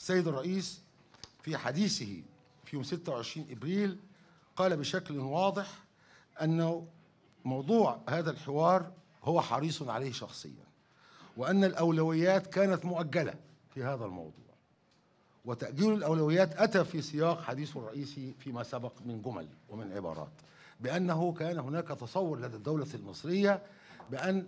السيد الرئيس في حديثه في يوم 26 إبريل قال بشكل واضح انه موضوع هذا الحوار هو حريص عليه شخصيا وأن الأولويات كانت مؤجلة في هذا الموضوع. وتأجيل الأولويات أتى في سياق حديثه الرئيسي فيما سبق من جمل ومن عبارات بأنه كان هناك تصور لدى الدولة المصرية بأن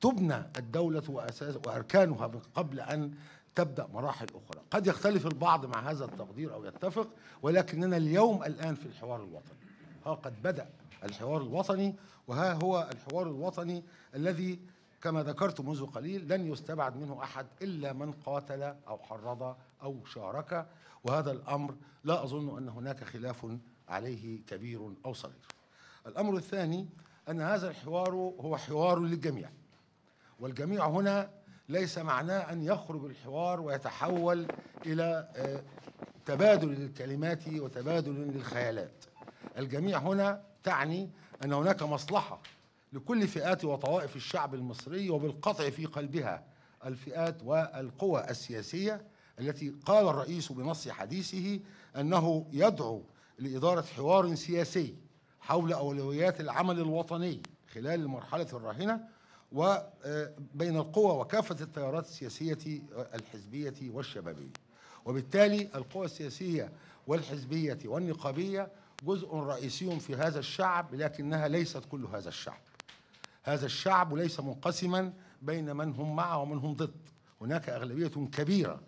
تبنى الدولة وأساس وأركانها من قبل أن تبدأ مراحل أخرى. قد يختلف البعض مع هذا التقدير أو يتفق ولكننا اليوم الآن في الحوار الوطني. ها قد بدأ الحوار الوطني وها هو الحوار الوطني الذي كما ذكرت منذ قليل لن يستبعد منه أحد إلا من قاتل أو حرض أو شارك. وهذا الأمر لا أظن أن هناك خلاف عليه كبير أو صغير. الأمر الثاني أن هذا الحوار هو حوار للجميع. والجميع هنا ليس معناه أن يخرج الحوار ويتحول إلى آه، تبادل للكلمات وتبادل للخيالات. الجميع هنا تعني أن هناك مصلحة لكل فئات وطوائف الشعب المصري وبالقطع في قلبها الفئات والقوى السياسية التي قال الرئيس بنص حديثه أنه يدعو لإدارة حوار سياسي حول أولويات العمل الوطني خلال المرحلة الراهنة وبين القوى وكافة التيارات السياسية الحزبية والشبابية. وبالتالي القوى السياسية والحزبية والنقابية جزء رئيسي في هذا الشعب لكنها ليست كل هذا الشعب. هذا الشعب ليس منقسما بين من هم مع ومن هم ضد. هناك أغلبية كبيرة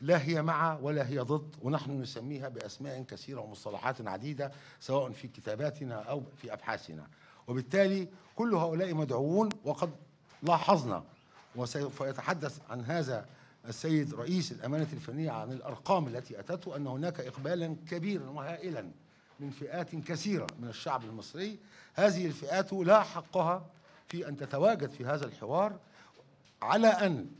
لا هي مع ولا هي ضد ونحن نسميها بأسماء كثيرة ومصطلحات عديدة سواء في كتاباتنا أو في أبحاثنا. وبالتالي كل هؤلاء مدعوون وقد لاحظنا وسوف يتحدث عن هذا السيد رئيس الأمانة الفنية عن الأرقام التي أتته أن هناك إقبالا كبيرا وهائلا من فئات كثيرة من الشعب المصري. هذه الفئات لا حقها في أن تتواجد في هذا الحوار على أن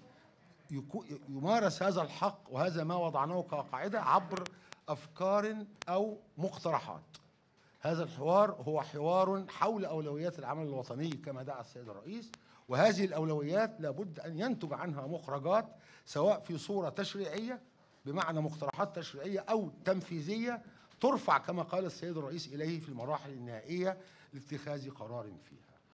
يمارس هذا الحق وهذا ما وضعناه كقاعدة عبر أفكار أو مقترحات. هذا الحوار هو حوار حول أولويات العمل الوطني كما دعا السيد الرئيس وهذه الأولويات لابد أن ينتج عنها مخرجات سواء في صورة تشريعية بمعنى مقترحات تشريعية أو تنفيذية ترفع كما قال السيد الرئيس إليه في المراحل النهائية لاتخاذ قرار فيها.